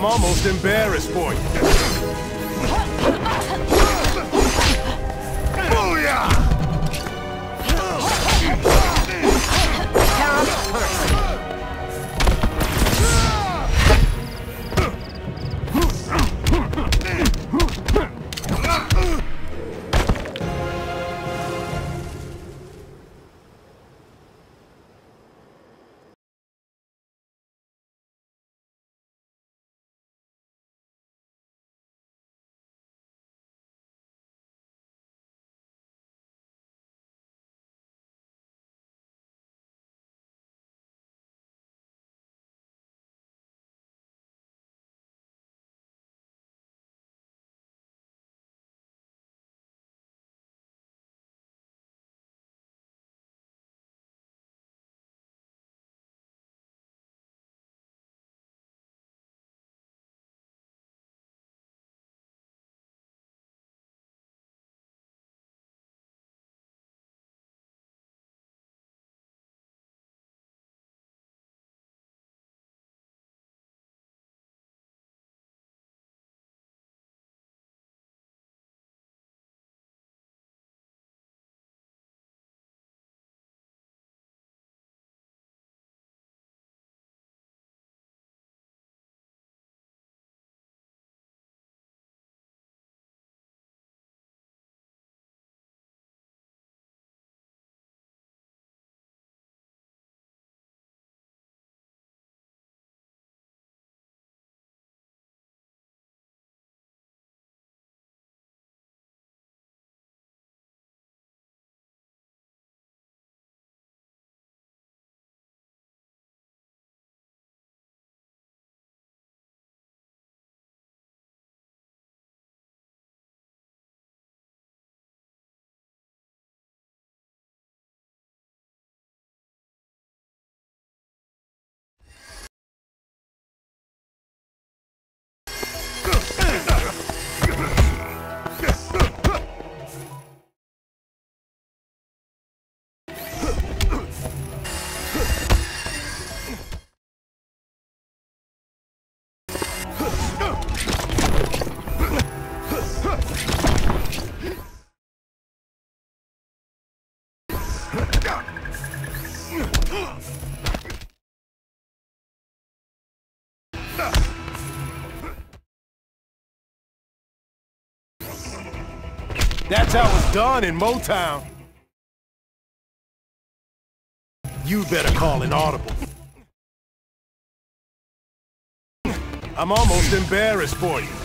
I'm almost embarrassed for you. That's how it's done in Motown. You better call an audible. I'm almost embarrassed for you.